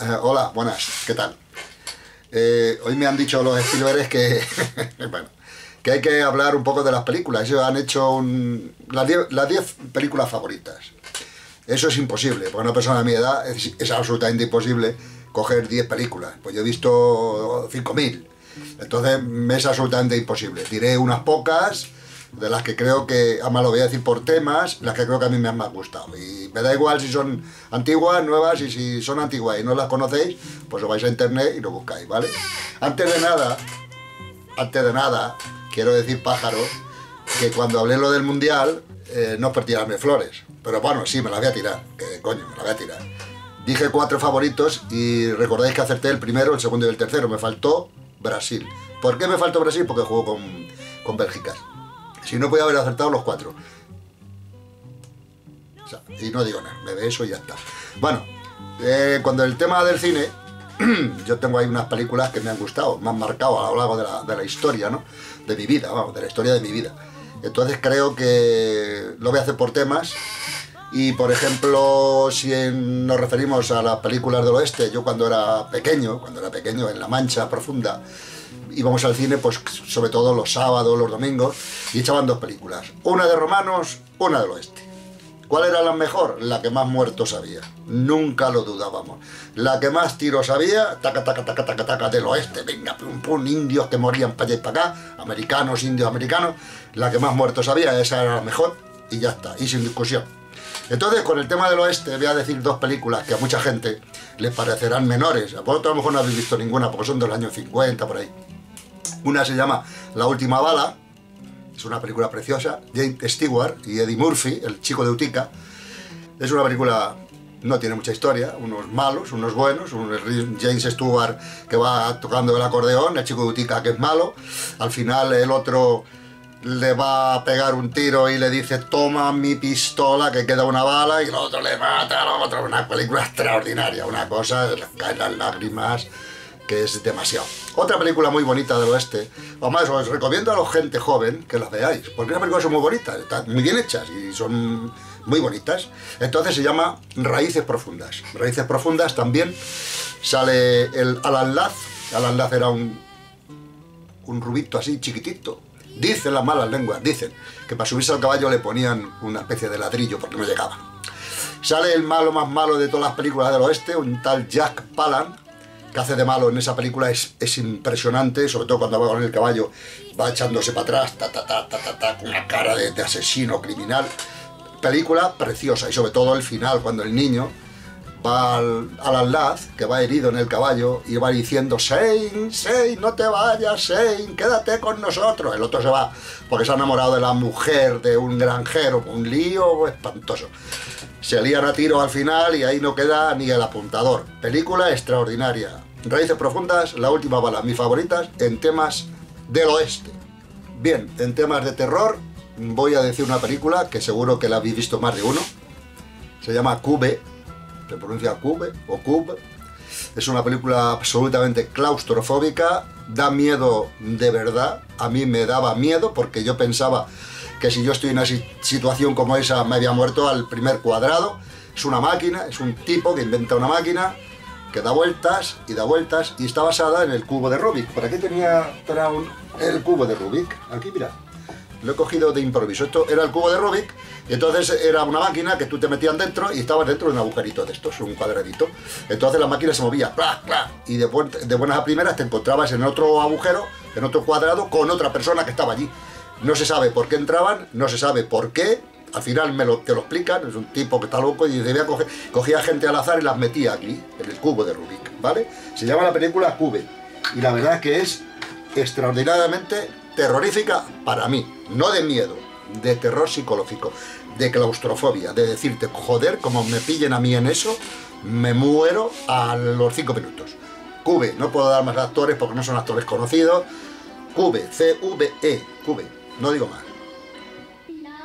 Eh, hola, buenas, ¿qué tal? Eh, hoy me han dicho los estileres que, bueno, que hay que hablar un poco de las películas. Ellos han hecho las 10 películas favoritas. Eso es imposible, porque una persona de mi edad es, es absolutamente imposible coger 10 películas. Pues yo he visto 5.000. Entonces me es absolutamente imposible. Diré unas pocas de las que creo que, además lo voy a decir por temas, las que creo que a mí me han más gustado. Y me da igual si son antiguas, nuevas, y si son antiguas y no las conocéis, pues os vais a internet y lo buscáis, ¿vale? Antes de nada, antes de nada, quiero decir, pájaro, que cuando hablé lo del mundial, eh, no por tirarme flores. Pero bueno, sí, me las voy a tirar, que coño, me las voy a tirar. Dije cuatro favoritos y recordáis que acerté el primero, el segundo y el tercero. Me faltó Brasil. ¿Por qué me faltó Brasil? Porque jugó con, con Bélgica. Si no, podía haber acertado los cuatro. y no digo nada, me ve eso y ya está. Bueno, eh, cuando el tema del cine, yo tengo ahí unas películas que me han gustado, me han marcado a lo largo de la, de la historia, ¿no? De mi vida, vamos, de la historia de mi vida. Entonces creo que lo voy a hacer por temas. Y por ejemplo, si nos referimos a las películas del oeste, yo cuando era pequeño, cuando era pequeño en La Mancha Profunda, íbamos al cine, pues sobre todo los sábados, los domingos, y echaban dos películas. Una de romanos, una del oeste. ¿Cuál era la mejor? La que más muertos había. Nunca lo dudábamos. La que más tiros había, taca, taca, taca, taca, taca, del oeste. Venga, pum, pum, indios que morían para allá y para acá, americanos, indios, americanos. La que más muertos había, esa era la mejor, y ya está, y sin discusión. Entonces, con el tema del oeste, voy a decir dos películas que a mucha gente les parecerán menores. A vosotros a lo mejor no habéis visto ninguna, porque son del año 50, por ahí. Una se llama La última bala, es una película preciosa, James Stewart y Eddie Murphy, el chico de Utica. Es una película, no tiene mucha historia, unos malos, unos buenos, James Stewart que va tocando el acordeón, el chico de Utica que es malo, al final el otro le va a pegar un tiro y le dice toma mi pistola que queda una bala y el otro le mata al otro, una película extraordinaria, una cosa, caen las lágrimas, que es demasiado. Otra película muy bonita del oeste. Os recomiendo a la gente joven que las veáis, porque las películas son muy bonitas, están muy bien hechas y son muy bonitas. Entonces se llama Raíces Profundas. Raíces Profundas también sale el Alan Laz. Alan Laz era un, un rubito así, chiquitito. Dicen las malas lenguas, dicen que para subirse al caballo le ponían una especie de ladrillo porque no llegaba. Sale el malo más malo de todas las películas del oeste, un tal Jack Palan, hace de malo en esa película es, es impresionante, sobre todo cuando va con el caballo, va echándose para atrás, ta, ta, ta, ta, ta, ta con una cara de, asesino criminal. Película preciosa y sobre todo el final, cuando el niño va al, al que va herido en el caballo, y va diciendo, Sein, Sein, no te vayas, Sein, quédate con nosotros. El otro se va porque se ha enamorado de la mujer de un granjero, un lío espantoso. Se lían a tiro al final y ahí no queda ni el apuntador. Película extraordinaria. Raíces profundas, la última bala, mis favoritas en temas del oeste. Bien, en temas de terror, voy a decir una película que seguro que la habéis visto más de uno. Se llama Cube, se pronuncia Cube o Cube. Es una película absolutamente claustrofóbica, da miedo de verdad. A mí me daba miedo porque yo pensaba que si yo estoy en una situación como esa me había muerto al primer cuadrado. Es una máquina, es un tipo que inventa una máquina que da vueltas y da vueltas y está basada en el cubo de Rubik. Por aquí tenía un, el cubo de Rubik. Aquí, mira. Lo he cogido de improviso. Esto era el cubo de Rubik y entonces era una máquina que tú te metías dentro y estabas dentro de un agujerito de estos, un cuadradito. Entonces la máquina se movía, y de, de buenas a primeras te encontrabas en otro agujero, en otro cuadrado, con otra persona que estaba allí. No se sabe por qué entraban, no se sabe por qué, al final te lo explican, es un tipo que está loco y dice, coger, cogía gente al azar y las metía aquí, en el cubo de Rubik, ¿vale? Se llama la película Cube, y la verdad es que es extraordinariamente terrorífica para mí, no de miedo, de terror psicológico, de claustrofobia, de decirte, joder, como me pillen a mí en eso, me muero a los cinco minutos. Cube, no puedo dar más actores porque no son actores conocidos. Cube, C-V-E, Cube, no digo más.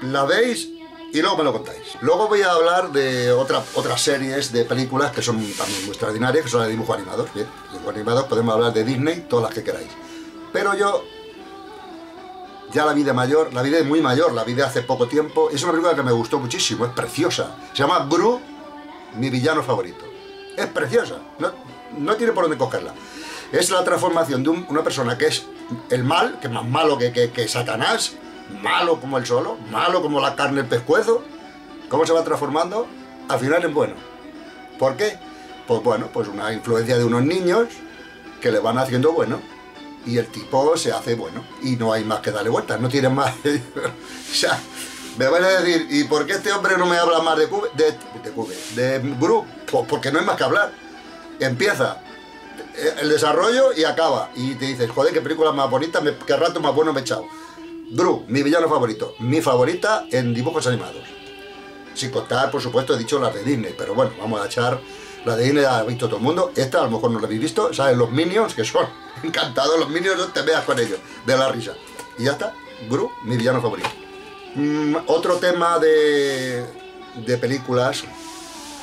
La veis y luego me lo contáis. Luego voy a hablar de otra, otras series de películas que son también muy extraordinarias, que son de dibujos animados. Bien, dibujos animados podemos hablar de Disney, todas las que queráis. Pero yo ya la vi de mayor, la vi de muy mayor, la vi de hace poco tiempo. Es una película que me gustó muchísimo, es preciosa. Se llama Gru, mi villano favorito. Es preciosa, no, no tiene por dónde cogerla. Es la transformación de una persona que es el mal, que es más malo que, que, Satanás, malo como el solo, malo como la carne el pescuezo. ¿Cómo se va transformando? Al final en bueno. ¿Por qué? Pues bueno, pues una influencia de unos niños que le van haciendo bueno y el tipo se hace bueno y no hay más que darle vueltas, no tiene más. o sea, me van a decir, ¿y por qué este hombre no me habla más de Cube? De, Cube, de Gru, pues porque no hay más que hablar. Empieza el desarrollo y acaba. Y te dices, joder, qué película más bonita, qué rato más bueno me he echado. Gru, mi villano favorito. Mi favorita en dibujos animados. Sin contar, por supuesto, he dicho la de Disney, pero bueno, vamos a echar la de Disney, la ha visto todo el mundo. Esta a lo mejor no la habéis visto, ¿sabes? Los Minions, que son encantados, los Minions no te veas con ellos, de la risa. Y ya está, Gru, mi villano favorito. Mm, otro tema de, de películas,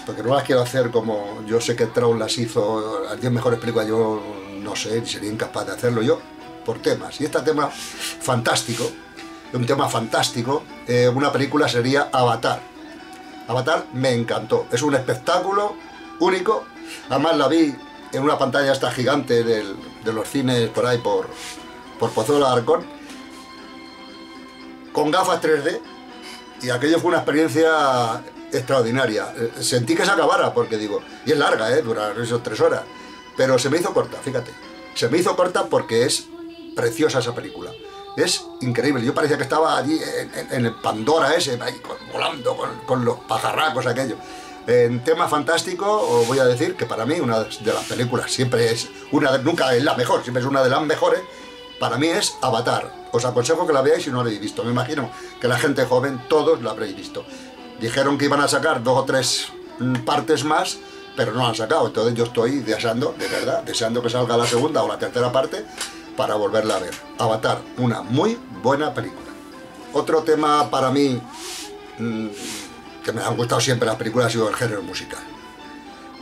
porque no las quiero hacer como yo sé que Traun las hizo, las 10 mejores películas, yo no sé, sería incapaz de hacerlo yo, por temas. Y este tema fantástico, un tema fantástico, eh, una película sería Avatar. Avatar me encantó, es un espectáculo único, además la vi en una pantalla esta gigante de los cines por ahí, por, por Pozuelo Arcón, con gafas 3D, y aquello fue una experiencia extraordinaria. Eh, sentí que se acabara, porque digo, y es larga, ¿eh? Dura esos tres horas, pero se me hizo corta, fíjate. Se me hizo corta porque es preciosa esa película. Es increíble. Yo parecía que estaba allí en, el Pandora ese, ahí volando con, con los pajarracos aquello. En tema fantástico, os voy a decir que para mí una de las películas siempre es, una nunca es la mejor, siempre es una de las mejores, para mí es Avatar. Os aconsejo que la veáis si no la habéis visto. Me imagino que la gente joven, todos la habréis visto. Dijeron que iban a sacar dos o tres mm, partes más, pero no han sacado. Entonces yo estoy deseando, de verdad, deseando que salga la segunda o la tercera parte para volverla a ver. Avatar, una muy buena película. Otro tema para mí mm, que me han gustado siempre las películas ha sido el género musical.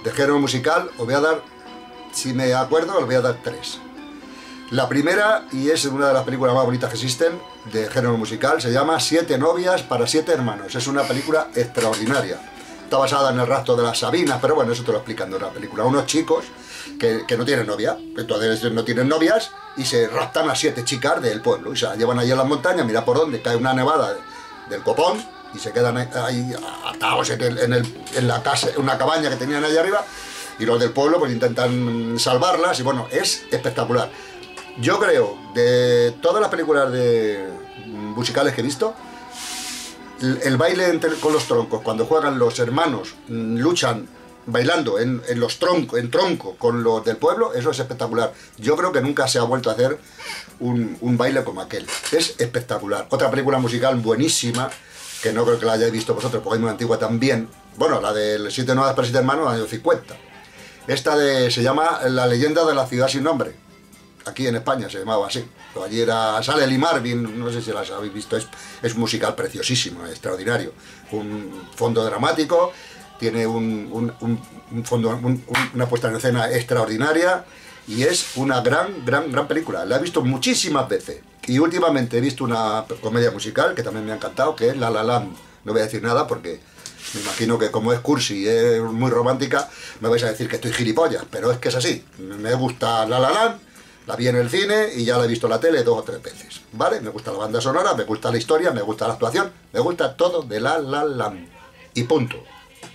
De género musical os voy a dar, si me acuerdo, os voy a dar tres. La primera, y es una de las películas más bonitas que existen, de género musical, se llama Siete novias para siete hermanos. Es una película extraordinaria. Está basada en el rastro de las Sabinas, pero bueno, eso te lo explicando en la película. Unos chicos que, no tienen novia, entonces no tienen novias y se raptan a siete chicas del pueblo y se las llevan allí a las montañas, mira por dónde cae una nevada del copón y se quedan ahí atados en, la casa, una cabaña que tenían allá arriba. Y los del pueblo pues intentan salvarlas y bueno, es espectacular. Yo creo, de todas las películas de musicales que he visto, el, baile con los troncos, cuando juegan los hermanos, mm, luchan bailando en, los troncos, en tronco con los del pueblo, eso es espectacular. Yo creo que nunca se ha vuelto a hacer un, un baile como aquel. Es espectacular. Otra película musical buenísima que no creo que la hayáis visto vosotros, porque es muy antigua también. Bueno, la del Siete Nuevas para Siete Hermanos, años 50. Esta de, se llama La leyenda de la ciudad sin nombre. Aquí en España se llamaba así. Allí era, sale Lee Marvin, no sé si las habéis visto, es, es musical preciosísimo, extraordinario. Un fondo dramático, tiene un, un, fondo, una puesta en escena extraordinaria y es una gran, gran, gran película. La he visto muchísimas veces. Y últimamente he visto una comedia musical que también me ha encantado, que es La La Land. No voy a decir nada porque me imagino que como es cursi y es muy romántica, me vais a decir que estoy gilipollas, pero es que es así. Me gusta La La Land, la vi en el cine y ya la he visto en la tele dos o tres veces. ¿Vale? Me gusta la banda sonora, me gusta la historia, me gusta la actuación, me gusta todo de La La Land. Y punto.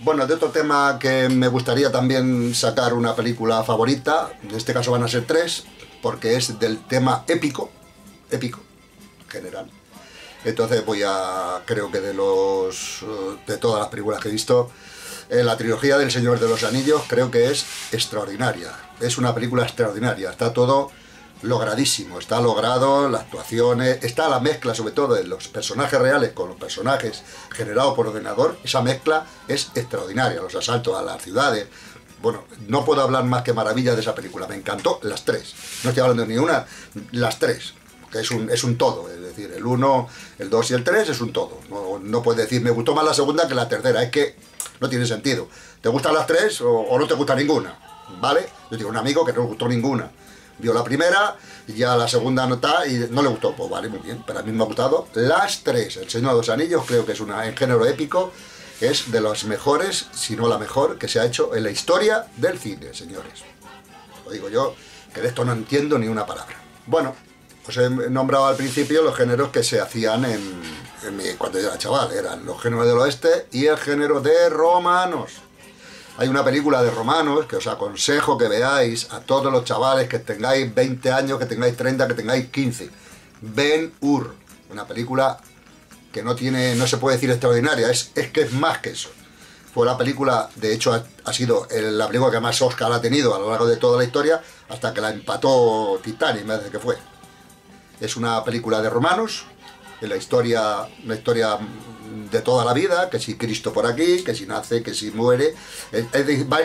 Bueno, de otro tema que me gustaría también sacar una película favorita, en este caso van a ser tres, porque es del tema épico, épico, general. Entonces voy a, creo que de los, de todas las películas que he visto, eh, la trilogía del Señor de los Anillos creo que es extraordinaria. Es una película extraordinaria. Está todo logradísimo, está logrado, las actuaciones, está la mezcla sobre todo de los personajes reales con los personajes generados por ordenador, esa mezcla es extraordinaria, los asaltos a las ciudades. Bueno, no puedo hablar más que maravillas de esa película, me encantó las tres, no estoy hablando de ni una, las tres, que es un, es un todo, es decir, el 1, el 2 y el 3 es un todo, no, no puedes decir me gustó más la segunda que la tercera, es que no tiene sentido, ¿te gustan las tres o, no te gusta ninguna? ¿Vale? Yo tengo un amigo que no le gustó ninguna, vio la primera, ya la segunda nota y no le gustó. Pues vale, muy bien, pero a mí me ha gustado las tres. El Señor de los Anillos creo que es una, en género épico es de los mejores, si no la mejor, que se ha hecho en la historia del cine, señores. Lo digo yo, que de esto no entiendo ni una palabra. Bueno, os he nombrado al principio los géneros que se hacían en, cuando yo era chaval. Eran los géneros del oeste y el género de romanos. Hay una película de romanos que os aconsejo que veáis a todos los chavales que tengáis 20 años, que tengáis 30, que tengáis 15. Ben Hur, una película que no tiene, no se puede decir extraordinaria, es, es que es más que eso. Fue la película, de hecho ha, sido la película que más Oscar ha tenido a lo largo de toda la historia, hasta que la empató Titanic, me parece que fue. Es una película de romanos, en la historia, una historia de toda la vida, que si Cristo por aquí, que si nace, que si muere.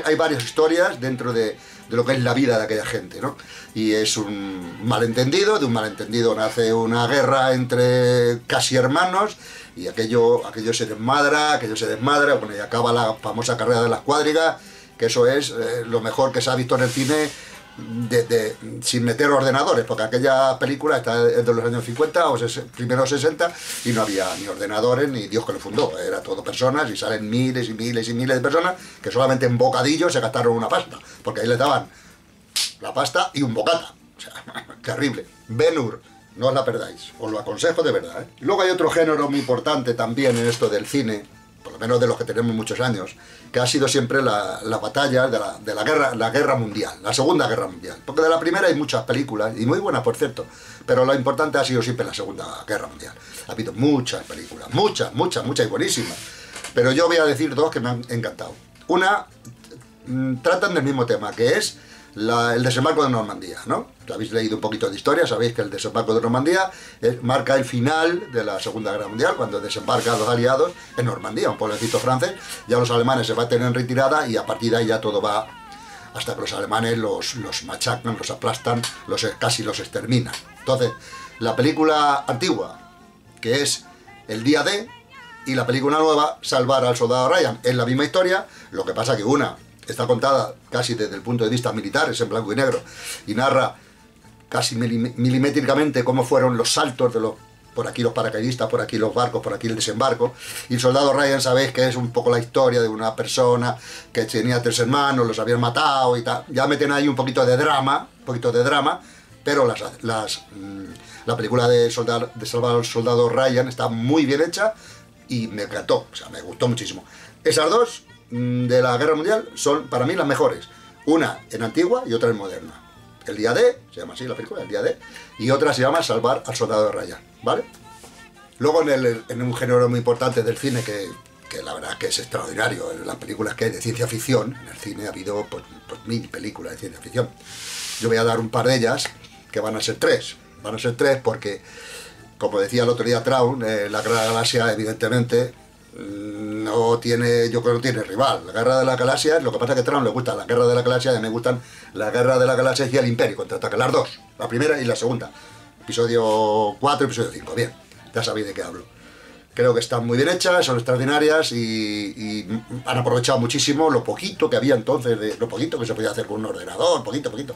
Hay varias historias dentro de, lo que es la vida de aquella gente, ¿no? Y es un malentendido, de un malentendido nace una guerra entre casi hermanos y aquello, aquello se desmadra, aquello se desmadra, bueno, y acaba la famosa carrera de las cuadrigas, que eso es eh, lo mejor que se ha visto en el cine de, sin meter ordenadores, porque aquella película está de los años 50 o primero 60 y no había ni ordenadores ni Dios que lo fundó, era todo personas y salen miles y miles y miles de personas que solamente en bocadillos se gastaron una pasta, porque ahí les daban la pasta y un bocata, o sea, terrible. Benur, no os la perdáis, os lo aconsejo de verdad. ¿eh? Luego hay otro género muy importante también en esto del cine, por lo menos de los que tenemos muchos años, que ha sido siempre la, batalla de, la, guerra, la guerra mundial, la segunda guerra mundial. Porque de la primera hay muchas películas, y muy buenas por cierto, pero lo importante ha sido siempre la segunda guerra mundial. Ha habido muchas películas, muchas, muchas, muchas y buenísimas. Pero yo voy a decir dos que me han encantado. Una, mm, tratan del mismo tema, que es el desembarco de Normandía, ¿no? Habéis leído un poquito de historia, sabéis que el desembarco de Normandía marca el final de la Segunda Guerra Mundial, cuando desembarcan los aliados en Normandía, un pueblecito francés, ya los alemanes se van a tener en retirada y a partir de ahí ya todo va hasta que los alemanes los, los machacan, los aplastan, los, casi los exterminan. Entonces, la película antigua, que es El Día D, y la película nueva, Salvar al Soldado Ryan, es la misma historia, lo que pasa que una está contada casi desde el punto de vista militar, es en blanco y negro, y narra casi milimétricamente cómo fueron los saltos de los por aquí los paracaidistas, por aquí los barcos, por aquí el desembarco. Y el soldado Ryan, sabéis que es un poco la historia de una persona que tenía tres hermanos, los habían matado y tal. Ya meten ahí un poquito de drama, un poquito de drama, pero las, mm, la película de, soldado, de Salvar al Soldado Ryan está muy bien hecha y me encantó, o sea, me gustó muchísimo. Esas dos de la Guerra Mundial son para mí las mejores. Una en antigua y otra en moderna. El día D, se llama así la película, el día D, y otra se llama Salvar al Soldado de Ryan, ¿vale? Luego en, un género muy importante del cine que, la verdad que es extraordinario, en las películas que hay de ciencia ficción, en el cine ha habido pues, pues, mil películas de ciencia ficción. Yo voy a dar un par de ellas, que van a ser tres. Van a ser tres porque, como decía el otro día Traun, eh, la Gran Galaxia evidentemente no tiene, yo creo que no tiene rival. La guerra de la galaxia, lo que pasa es que a Trump le gusta la guerra de la galaxia y me gustan la guerra de la galaxia y el imperio, contraataca las dos, la primera y la segunda. Episodio 4, episodio 5, bien, ya sabéis de qué hablo. Creo que están muy bien hechas, son extraordinarias y, han aprovechado muchísimo lo poquito que había entonces, de, lo poquito que se podía hacer con un ordenador, poquito, poquito.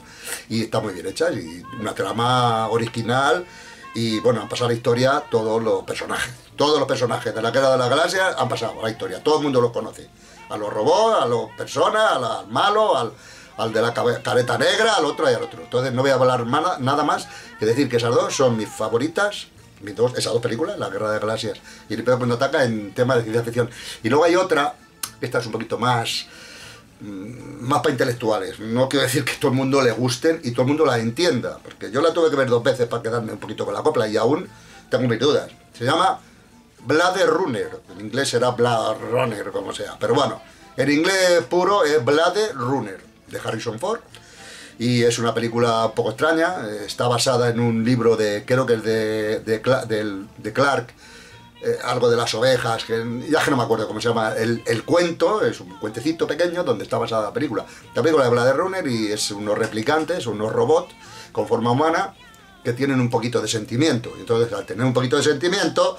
Y están muy bien y una trama original y bueno, han pasado la historia todos los personajes. Todos los personajes de la Guerra de la Galaxia han pasado la historia. Todo el mundo los conoce. A los robots, a las personas, al, malo, al, al, de la careta negra, al otro y al otro. Entonces no voy a hablar nada más que decir que esas dos son mis favoritas. Mis dos, esas dos películas, La Guerra de las Galaxias y El Imperio Contraataca en temas de ciencia ficción. Y luego hay otra, esta es un poquito más más para intelectuales. No quiero decir que todo el mundo le gusten y todo el mundo la entienda, porque yo la tuve que ver dos veces para quedarme un poquito con la copla y aún tengo mis dudas. Se llama Blade Runner, en inglés será Blade Runner, como sea, pero bueno, en inglés puro es Blade Runner, de Harrison Ford, y es una película un poco extraña, está basada en un libro de, creo que es de, de, de Clark, eh, algo de las ovejas, que ya que no me acuerdo cómo se llama, el, cuento, es un cuentecito pequeño donde está basada la película. La película de Runner y es unos replicantes, unos robots con forma humana que tienen un poquito de sentimiento. Entonces al tener un poquito de sentimiento,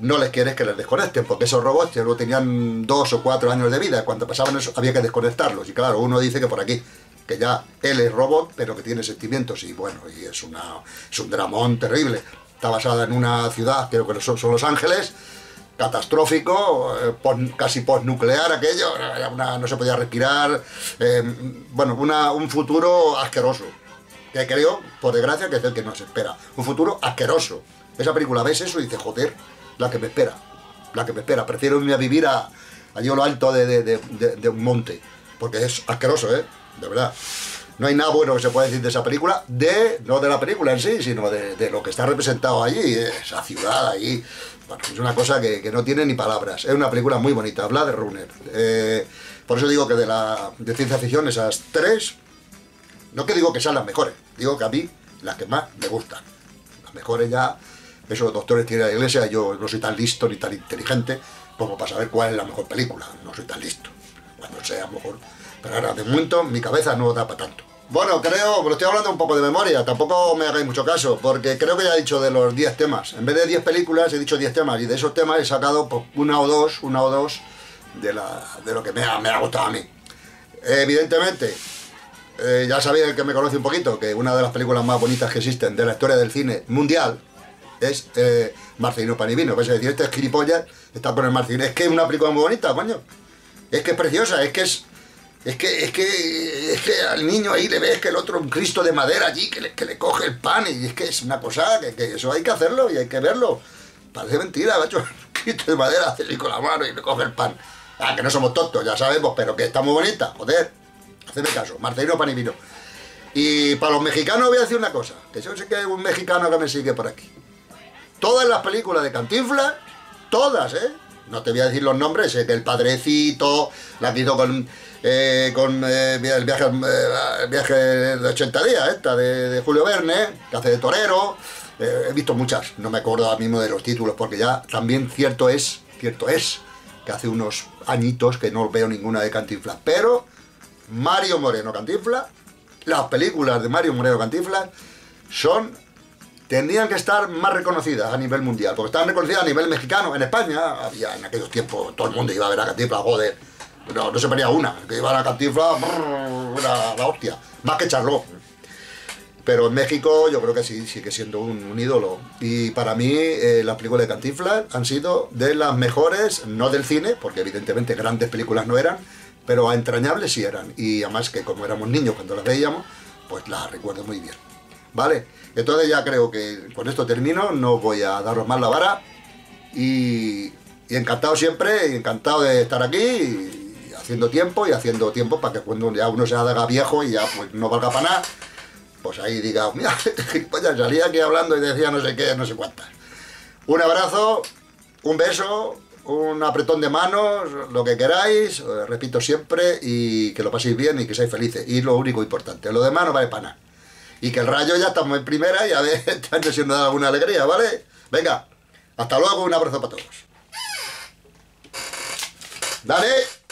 no les quieres que les desconecten, porque esos robots ya tenían dos o cuatro años de vida, cuando pasaban eso había que desconectarlos. Y claro, uno dice que por aquí, que ya él es robot, pero que tiene sentimientos, y bueno, y es, una, es un dramón terrible está basada en una ciudad, creo que son, Los Ángeles, catastrófico, eh, casi postnuclear aquello, no se podía respirar, eh, bueno, un futuro asqueroso, que creo, por desgracia, que es el que nos espera, un futuro asqueroso. Esa película ves eso y dices, joder, la que me espera, la que me espera, prefiero irme a vivir a, allí a lo alto de, de un monte, porque es asqueroso, ¿eh? De verdad no hay nada bueno que se pueda decir de esa película, de no de la película en sí, sino de, lo que está representado allí, esa ciudad allí. es una cosa que, no tiene ni palabras. Es una película muy bonita, habla de Runner. Eh, por eso digo que de, la, de ciencia ficción, esas tres, no que digo que sean las mejores, digo que a mí las que más me gustan. Las mejores ya, esos doctores tienen la iglesia, yo no soy tan listo ni tan inteligente como para saber cuál es la mejor película. No soy tan listo. Cuando sea mejor pero ahora, de momento, mi cabeza no da para tanto. Bueno, creo, lo estoy hablando un poco de memoria, tampoco me hagáis mucho caso, porque creo que ya he dicho de los 10 temas. En vez de 10 películas, he dicho 10 temas, y de esos temas he sacado pues, una o dos, una o dos de, la, de lo que me ha, me ha gustado a mí. Evidentemente, eh, ya sabéis el que me conoce un poquito, que una de las películas más bonitas que existen de la historia del cine mundial es eh, Marcelino Panivino. Vais a decir, este es gilipollas, está con el Marcelino. Es que es una película muy bonita, coño. Es que es preciosa, es que es es que, es que, es que al niño ahí le ves que el otro un Cristo de madera allí que le, que le coge el pan y es que es una cosa que, eso hay que hacerlo y hay que verlo. Parece mentira, un Cristo de madera, hace con la mano y le coge el pan. Ah, que no somos tontos, ya sabemos, pero que está muy bonita, joder. Hacedme caso, Marcelino Pan y Vino. Y para los mexicanos voy a decir una cosa, que yo sé que hay un mexicano que me sigue por aquí. Todas las películas de Cantinflas, todas, ¿eh? No te voy a decir los nombres, sé que el padrecito, la que con eh, con eh, el, viaje, eh, viaje de 80 días, esta de, Julio Verne, que hace de torero. he visto muchas, no me acuerdo ahora mismo de los títulos, porque ya también cierto es, cierto es, que hace unos añitos que no veo ninguna de Cantinflas. Pero Mario Moreno Cantinflas, las películas de Mario Moreno Cantinflas son tendrían que estar más reconocidas a nivel mundial, porque estaban reconocidas a nivel mexicano. En España en aquellos tiempos todo el mundo iba a ver a Cantinflas, joder no, no se ponía una, que iba a la cantinfla, la, la hostia, más que Charlot. Pero en México yo creo que sí, sigue siendo un, ídolo. Y para mí eh, las películas de Cantinflas han sido de las mejores, no del cine, porque evidentemente grandes películas no eran, pero entrañables sí eran. Y además que como éramos niños cuando las veíamos, pues las recuerdo muy bien. ¿Vale? Entonces ya creo que con esto termino, no voy a daros más la vara. Y, y encantado siempre, encantado de estar aquí haciendo tiempo y haciendo tiempo para que cuando ya uno se haga viejo y ya pues, no valga para nada, pues ahí diga, mira, ya salía aquí hablando y decía no sé qué, no sé cuántas. Un abrazo, un beso, un apretón de manos, lo que queráis, repito siempre, y que lo paséis bien y que seáis felices. Y lo único importante, lo demás no vale para nada. Y que el rayo ya estamos en primera y a ver, si nos da alguna alegría, ¿vale? Venga, hasta luego, un abrazo para todos. Dale.